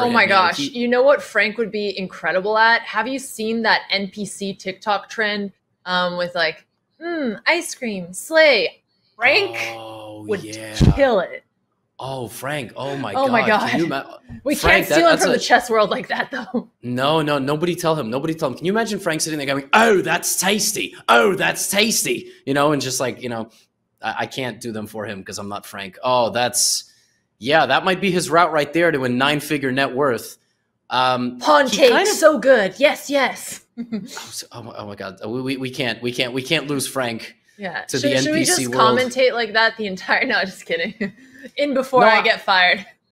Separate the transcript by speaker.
Speaker 1: oh
Speaker 2: him.
Speaker 1: my
Speaker 2: You know,
Speaker 1: gosh.
Speaker 2: he-
Speaker 1: you know what Frank would be incredible at? Have you seen that NPC TikTok trend um, with like, mm, ice cream, slay? Frank
Speaker 2: oh,
Speaker 1: would
Speaker 2: yeah.
Speaker 1: kill it.
Speaker 2: Oh, Frank. Oh my god.
Speaker 1: Oh
Speaker 2: god.
Speaker 1: my
Speaker 2: Can you
Speaker 1: God. We
Speaker 2: Frank,
Speaker 1: can't
Speaker 2: that-
Speaker 1: steal him from
Speaker 2: a-
Speaker 1: the chess world like that, though.
Speaker 2: No, no, nobody tell him. Nobody tell him. Can you imagine Frank sitting there going, "Oh, that's tasty. Oh, that's tasty." You know, and just like you know, I, I can't do them for him because I'm not Frank. Oh, that's yeah, that might be his route right there to a nine-figure net worth. Um,
Speaker 1: Pawn cake,
Speaker 2: kind of-
Speaker 1: so good. Yes, yes.
Speaker 2: oh, so- oh my, oh my god, we, we, we can't we can't we can't lose Frank.
Speaker 1: Yeah.
Speaker 2: To
Speaker 1: should,
Speaker 2: the
Speaker 1: should we
Speaker 2: NPC
Speaker 1: just
Speaker 2: world.
Speaker 1: commentate like that the entire? No, just kidding. In before
Speaker 2: No,
Speaker 1: I
Speaker 2: I-
Speaker 1: get fired.